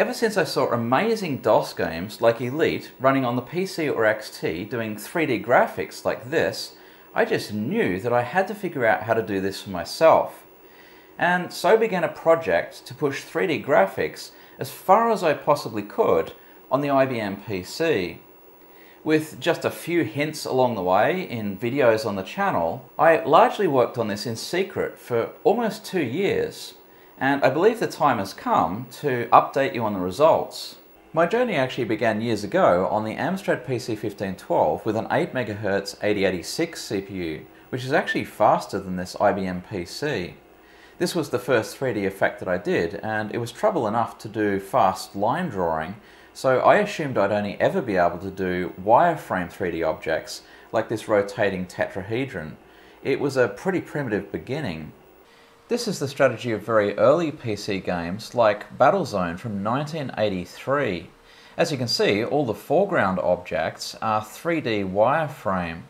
Ever since I saw amazing DOS games like Elite running on the PC or XT doing 3D graphics like this, I just knew that I had to figure out how to do this for myself. And so began a project to push 3D graphics as far as I possibly could on the IBM PC. With just a few hints along the way in videos on the channel, I largely worked on this in secret for almost two years, and I believe the time has come to update you on the results. My journey actually began years ago on the Amstrad PC1512 with an 8MHz 8086 CPU, which is actually faster than this IBM PC. This was the first 3D effect that I did, and it was trouble enough to do fast line drawing, so I assumed I'd only ever be able to do wireframe 3D objects like this rotating tetrahedron. It was a pretty primitive beginning. This is the strategy of very early PC games like Battlezone from 1983. As you can see, all the foreground objects are 3D wireframe.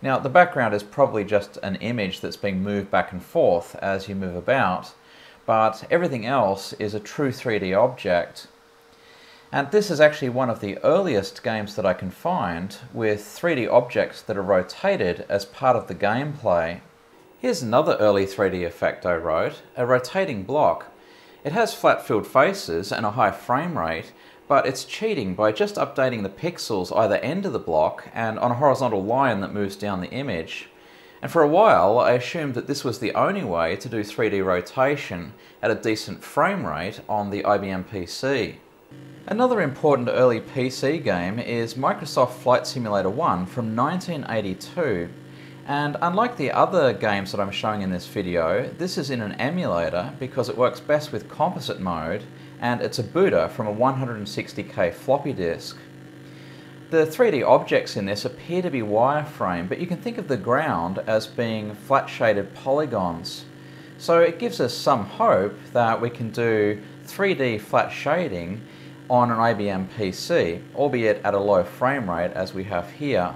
Now the background is probably just an image that's being moved back and forth as you move about, but everything else is a true 3D object. And this is actually one of the earliest games that I can find with 3D objects that are rotated as part of the gameplay. Here's another early 3D effect I wrote, a rotating block. It has flat filled faces and a high frame rate, but it's cheating by just updating the pixels either end of the block and on a horizontal line that moves down the image. And for a while I assumed that this was the only way to do 3D rotation at a decent frame rate on the IBM PC. Another important early PC game is Microsoft Flight Simulator 1 from 1982. And unlike the other games that I'm showing in this video, this is in an emulator because it works best with composite mode and it's a booter from a 160k floppy disk. The 3D objects in this appear to be wireframe, but you can think of the ground as being flat shaded polygons. So it gives us some hope that we can do 3D flat shading on an IBM PC, albeit at a low frame rate as we have here.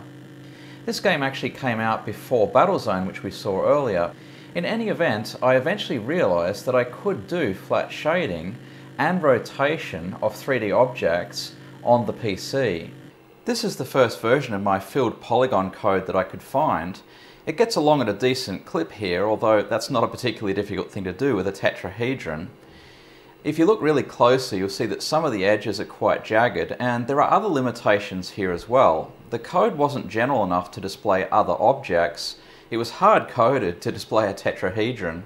This game actually came out before Battlezone, which we saw earlier. In any event, I eventually realized that I could do flat shading and rotation of 3D objects on the PC. This is the first version of my filled polygon code that I could find. It gets along at a decent clip here, although that's not a particularly difficult thing to do with a tetrahedron. If you look really closely, you'll see that some of the edges are quite jagged, and there are other limitations here as well. The code wasn't general enough to display other objects. It was hard-coded to display a tetrahedron.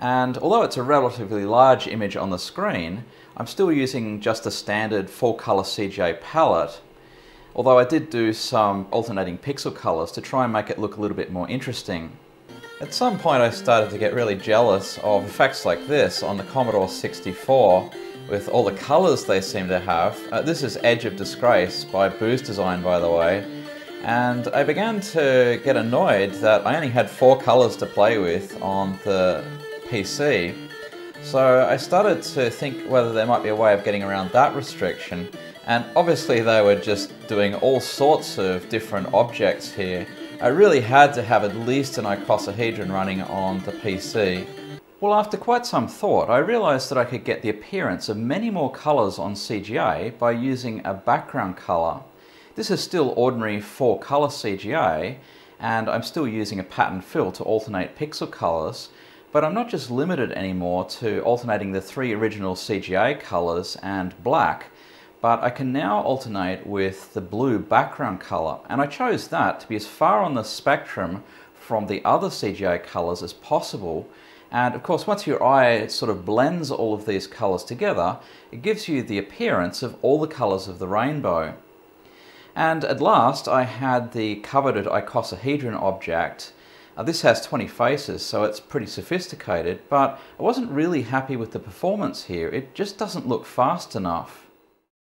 And although it's a relatively large image on the screen, I'm still using just a standard full-color CGA palette, although I did do some alternating pixel colors to try and make it look a little bit more interesting. At some point I started to get really jealous of effects like this on the Commodore 64 with all the colours they seem to have. Uh, this is Edge of Disgrace by Booze Design by the way and I began to get annoyed that I only had four colours to play with on the PC so I started to think whether there might be a way of getting around that restriction and obviously they were just doing all sorts of different objects here I really had to have at least an icosahedron running on the PC. Well, after quite some thought, I realized that I could get the appearance of many more colors on CGA by using a background color. This is still ordinary four color CGA, and I'm still using a pattern fill to alternate pixel colors, but I'm not just limited anymore to alternating the three original CGA colors and black but I can now alternate with the blue background color. And I chose that to be as far on the spectrum from the other CGA colors as possible. And of course, once your eye sort of blends all of these colors together, it gives you the appearance of all the colors of the rainbow. And at last, I had the coveted icosahedron object. Uh, this has 20 faces, so it's pretty sophisticated, but I wasn't really happy with the performance here. It just doesn't look fast enough.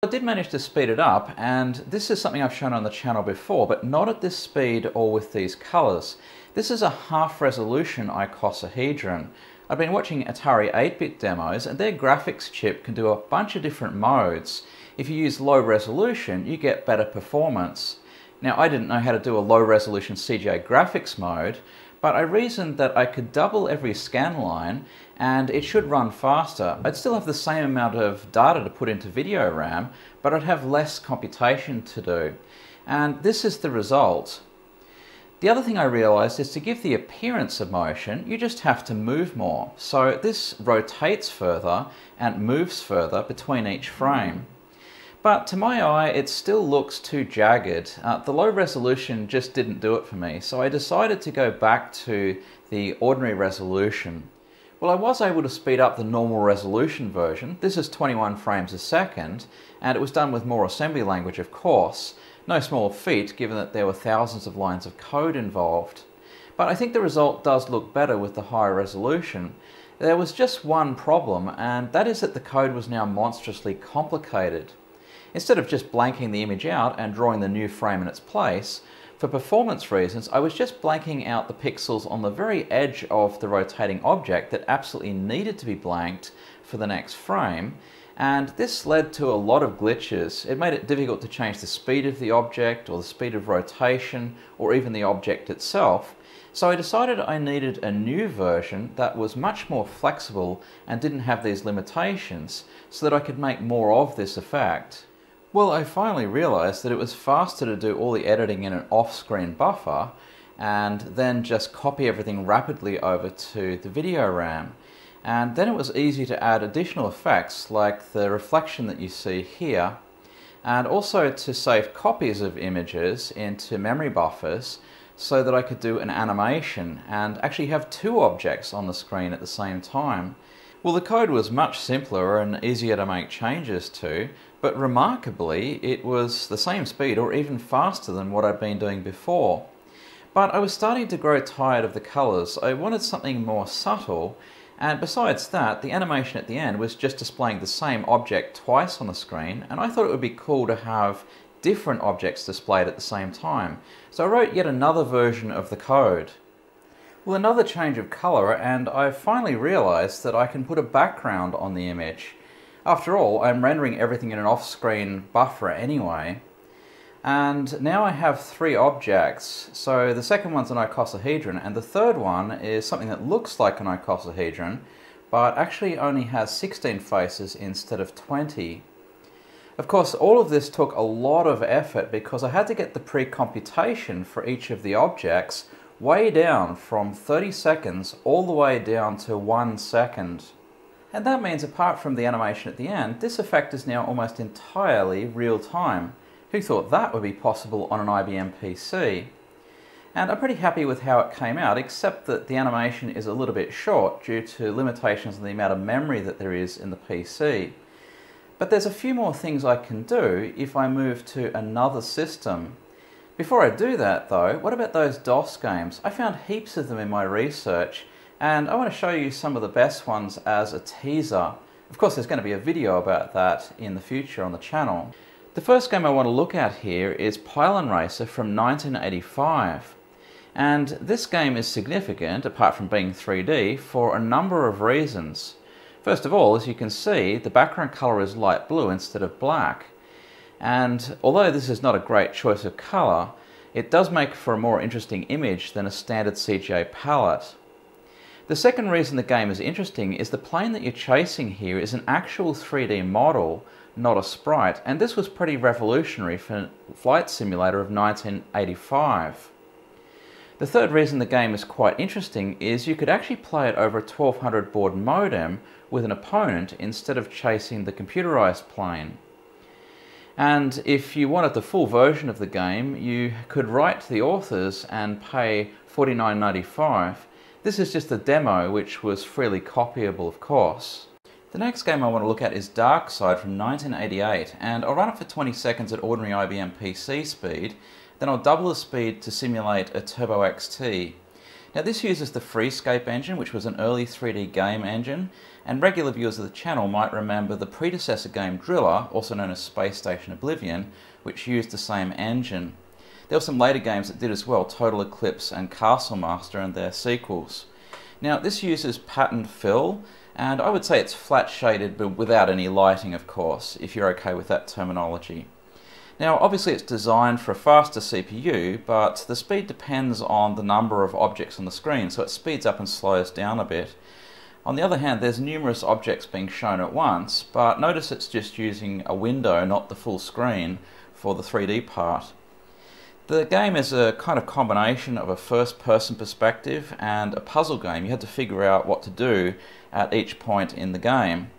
I did manage to speed it up and this is something I've shown on the channel before but not at this speed or with these colors. This is a half resolution icosahedron. I've been watching Atari 8-bit demos and their graphics chip can do a bunch of different modes. If you use low resolution you get better performance. Now I didn't know how to do a low resolution CGA graphics mode but I reasoned that I could double every scan line and it should run faster. I'd still have the same amount of data to put into video RAM, but I'd have less computation to do. And this is the result. The other thing I realized is to give the appearance of motion, you just have to move more. So this rotates further and moves further between each frame. But to my eye, it still looks too jagged. Uh, the low resolution just didn't do it for me, so I decided to go back to the ordinary resolution. Well, I was able to speed up the normal resolution version. This is 21 frames a second, and it was done with more assembly language, of course. No small feat, given that there were thousands of lines of code involved. But I think the result does look better with the higher resolution. There was just one problem, and that is that the code was now monstrously complicated. Instead of just blanking the image out and drawing the new frame in its place, for performance reasons, I was just blanking out the pixels on the very edge of the rotating object that absolutely needed to be blanked for the next frame, and this led to a lot of glitches. It made it difficult to change the speed of the object or the speed of rotation or even the object itself. So I decided I needed a new version that was much more flexible and didn't have these limitations so that I could make more of this effect. Well, I finally realized that it was faster to do all the editing in an off-screen buffer and then just copy everything rapidly over to the video RAM. And then it was easy to add additional effects like the reflection that you see here and also to save copies of images into memory buffers so that I could do an animation and actually have two objects on the screen at the same time. Well, the code was much simpler and easier to make changes to, but remarkably, it was the same speed or even faster than what I'd been doing before. But I was starting to grow tired of the colors. I wanted something more subtle and besides that, the animation at the end was just displaying the same object twice on the screen, and I thought it would be cool to have different objects displayed at the same time. So I wrote yet another version of the code. Well, another change of color, and I finally realized that I can put a background on the image. After all, I'm rendering everything in an off-screen buffer anyway. And now I have three objects. So the second one's an icosahedron, and the third one is something that looks like an icosahedron, but actually only has 16 faces instead of 20. Of course, all of this took a lot of effort because I had to get the pre-computation for each of the objects way down from 30 seconds all the way down to one second. And that means apart from the animation at the end, this effect is now almost entirely real time. Who thought that would be possible on an IBM PC? And I'm pretty happy with how it came out, except that the animation is a little bit short due to limitations on the amount of memory that there is in the PC. But there's a few more things I can do if I move to another system. Before I do that though, what about those DOS games? I found heaps of them in my research and I want to show you some of the best ones as a teaser. Of course there's going to be a video about that in the future on the channel. The first game I want to look at here is Pylon Racer from 1985. And this game is significant, apart from being 3D, for a number of reasons. First of all, as you can see, the background colour is light blue instead of black. And although this is not a great choice of colour, it does make for a more interesting image than a standard CGA palette. The second reason the game is interesting is the plane that you're chasing here is an actual 3D model not a sprite, and this was pretty revolutionary for Flight Simulator of 1985. The third reason the game is quite interesting is you could actually play it over a 1200 baud modem with an opponent instead of chasing the computerized plane. And if you wanted the full version of the game, you could write to the authors and pay $49.95. This is just a demo, which was freely copyable, of course. The next game I want to look at is Dark Side from 1988 and I'll run it for 20 seconds at ordinary IBM PC speed then I'll double the speed to simulate a Turbo XT. Now this uses the Freescape engine which was an early 3D game engine and regular viewers of the channel might remember the predecessor game Driller, also known as Space Station Oblivion, which used the same engine. There were some later games that did as well, Total Eclipse and Castle Master and their sequels. Now this uses pattern fill and I would say it's flat shaded but without any lighting of course, if you're okay with that terminology. Now obviously it's designed for a faster CPU, but the speed depends on the number of objects on the screen, so it speeds up and slows down a bit. On the other hand, there's numerous objects being shown at once, but notice it's just using a window, not the full screen, for the 3D part. The game is a kind of combination of a first-person perspective and a puzzle game. You had to figure out what to do at each point in the game.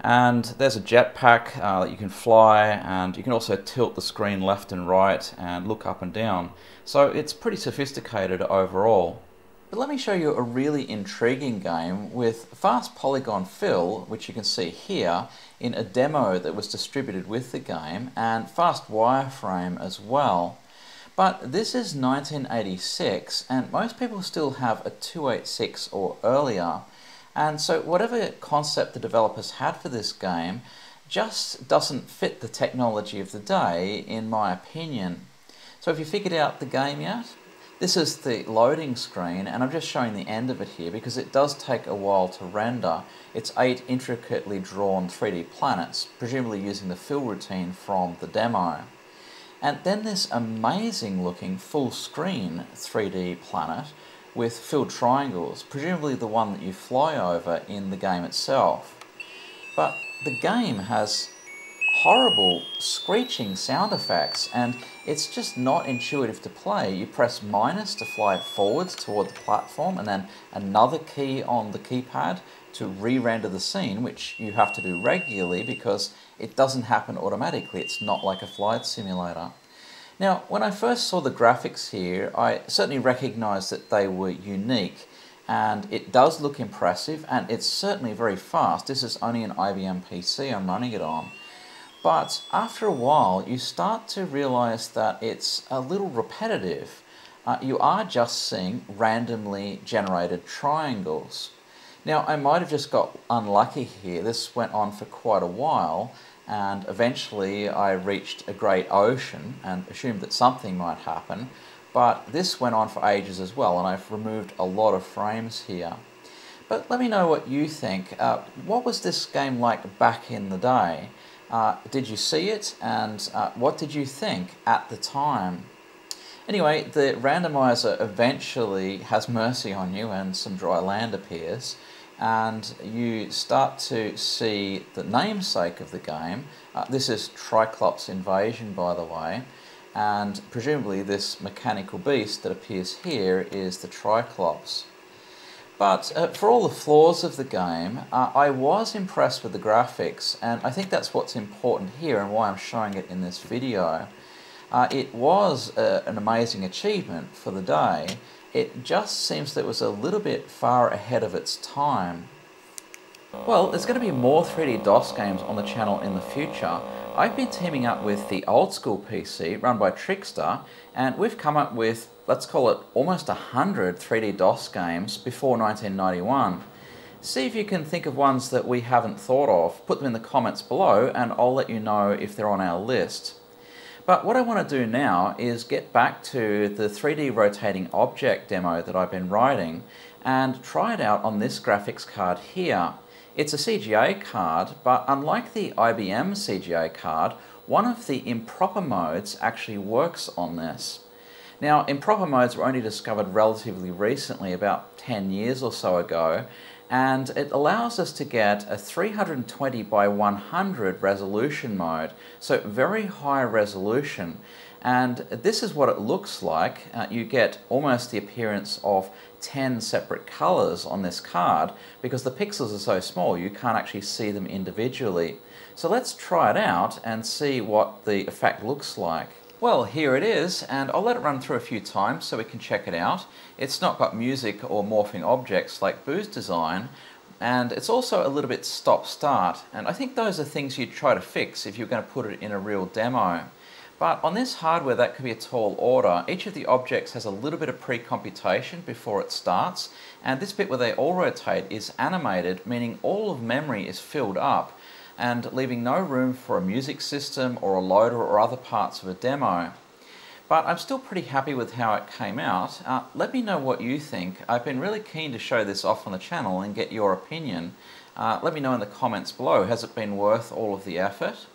And there's a jetpack uh, that you can fly, and you can also tilt the screen left and right and look up and down. So it's pretty sophisticated overall. But let me show you a really intriguing game with fast polygon fill, which you can see here, in a demo that was distributed with the game, and fast wireframe as well. But this is 1986, and most people still have a 286 or earlier. And so whatever concept the developers had for this game just doesn't fit the technology of the day, in my opinion. So have you figured out the game yet? This is the loading screen, and I'm just showing the end of it here because it does take a while to render. It's eight intricately drawn 3D planets, presumably using the fill routine from the demo. And then this amazing looking full screen 3D planet with filled triangles, presumably the one that you fly over in the game itself. But the game has horrible screeching sound effects and it's just not intuitive to play. You press minus to fly forwards toward the platform and then another key on the keypad to re-render the scene, which you have to do regularly because it doesn't happen automatically. It's not like a flight simulator. Now, when I first saw the graphics here, I certainly recognized that they were unique and it does look impressive and it's certainly very fast. This is only an IBM PC I'm running it on. But after a while, you start to realize that it's a little repetitive. Uh, you are just seeing randomly generated triangles. Now, I might have just got unlucky here. This went on for quite a while, and eventually I reached a great ocean and assumed that something might happen. But this went on for ages as well, and I've removed a lot of frames here. But let me know what you think. Uh, what was this game like back in the day? Uh, did you see it, and uh, what did you think at the time? Anyway, the randomizer eventually has mercy on you and some dry land appears and you start to see the namesake of the game. Uh, this is Triclops Invasion, by the way, and presumably this mechanical beast that appears here is the Triclops. But uh, for all the flaws of the game, uh, I was impressed with the graphics, and I think that's what's important here and why I'm showing it in this video. Uh, it was uh, an amazing achievement for the day, it just seems that it was a little bit far ahead of its time. Well, there's going to be more 3D DOS games on the channel in the future. I've been teaming up with the Oldskool PC run by Trixter, and we've come up with, let's call it, almost 100 3D DOS games before 1991. See if you can think of ones that we haven't thought of. Put them in the comments below, and I'll let you know if they're on our list. But what I want to do now is get back to the 3D rotating object demo that I've been writing and try it out on this graphics card here. It's a CGA card, but unlike the IBM CGA card, one of the improper modes actually works on this. Now, improper modes were only discovered relatively recently, about 10 years or so ago, and it allows us to get a 320 by 100 resolution mode, so very high resolution. And this is what it looks like. Uh, you get almost the appearance of 10 separate colors on this card because the pixels are so small you can't actually see them individually. So let's try it out and see what the effect looks like. Well, here it is, and I'll let it run through a few times so we can check it out. It's not got music or morphing objects like Booze Design, and it's also a little bit stop-start, and I think those are things you'd try to fix if you're going to put it in a real demo. But on this hardware, that could be a tall order. Each of the objects has a little bit of pre-computation before it starts, and this bit where they all rotate is animated, meaning all of memory is filled up, and leaving no room for a music system or a loader or other parts of a demo. But I'm still pretty happy with how it came out. Uh, let me know what you think. I've been really keen to show this off on the channel and get your opinion. Uh, let me know in the comments below, has it been worth all of the effort?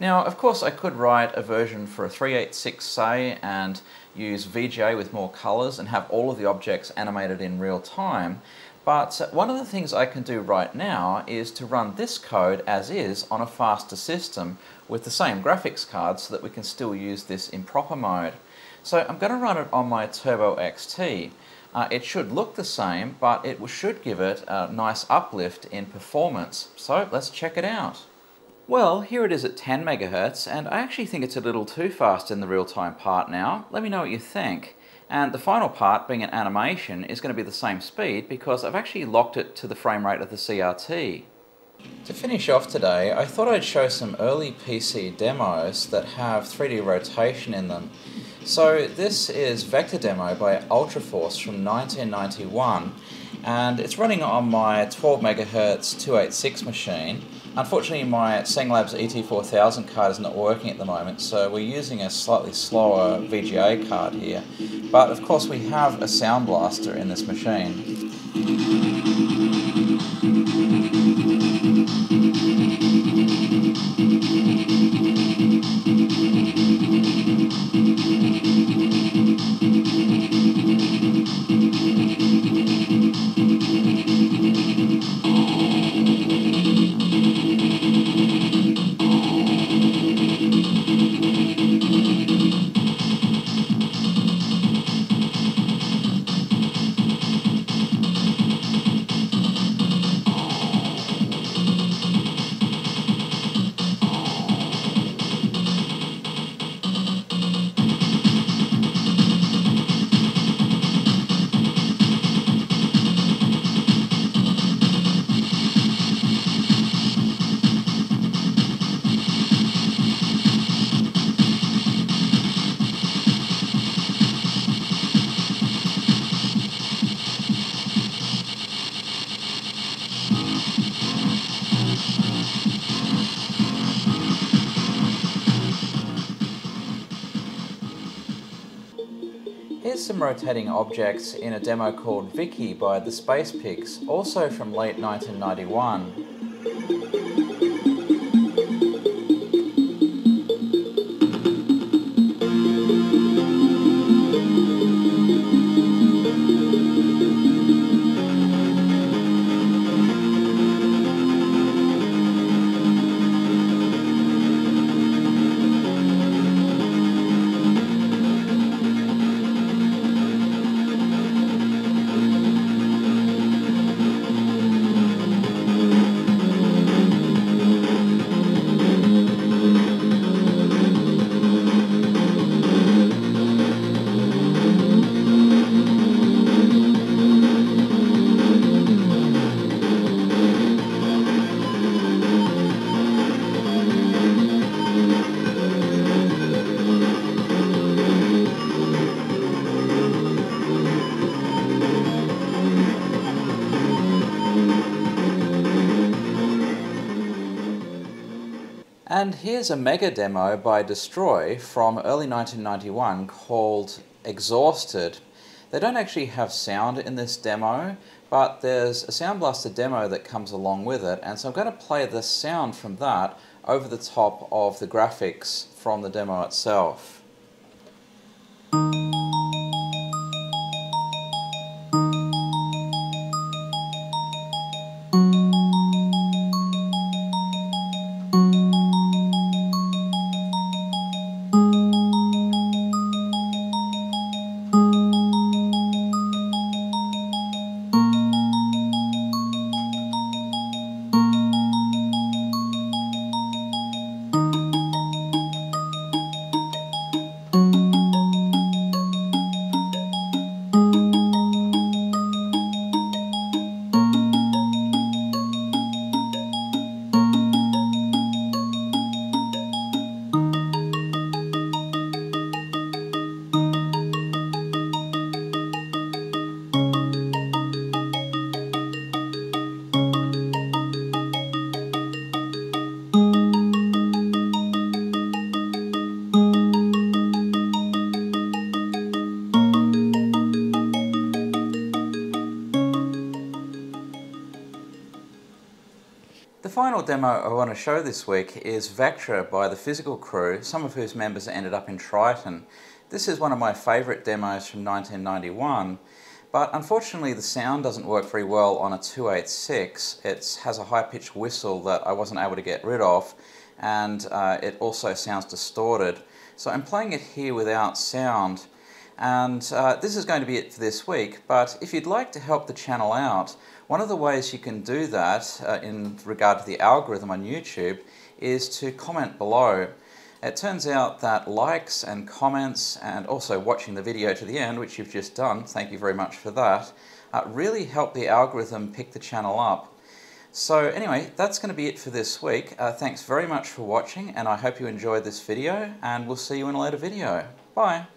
Now, of course, I could write a version for a 386 say and use VGA with more colors and have all of the objects animated in real time, but one of the things I can do right now is to run this code as is on a faster system with the same graphics card so that we can still use this improper mode. So I'm going to run it on my Turbo XT. Uh, it should look the same, but it should give it a nice uplift in performance. So let's check it out. Well, here it is at 10 megahertz, and I actually think it's a little too fast in the real-time part now. Let me know what you think. And the final part, being an animation, is going to be the same speed because I've actually locked it to the frame rate of the CRT. To finish off today, I thought I'd show some early PC demos that have 3D rotation in them. So this is Vector Demo by Ultraforce from 1991 and it's running on my 12 MHz 286 machine Unfortunately, my Tseng Labs ET4000 card is not working at the moment, so we're using a slightly slower VGA card here. But of course, we have a Sound Blaster in this machine. Rotating objects in a demo called Vicky by the Space Pigs, also from late 1991. And here's a mega demo by Destroy from early 1991 called Exhausted. They don't actually have sound in this demo, but there's a Sound Blaster demo that comes along with it, and so I'm going to play the sound from that over the top of the graphics from the demo itself. Demo I want to show this week is Vectra by the Physical Crew, some of whose members ended up in Triton. This is one of my favourite demos from 1991, but unfortunately the sound doesn't work very well on a 286. It has a high-pitched whistle that I wasn't able to get rid of, and uh, it also sounds distorted. So I'm playing it here without sound, and uh, this is going to be it for this week, but if you'd like to help the channel out, one of the ways you can do that uh, in regard to the algorithm on YouTube is to comment below. It turns out that likes and comments and also watching the video to the end, which you've just done, thank you very much for that, uh, really help the algorithm pick the channel up. So anyway, that's going to be it for this week. Uh, thanks very much for watching and I hope you enjoyed this video and we'll see you in a later video. Bye!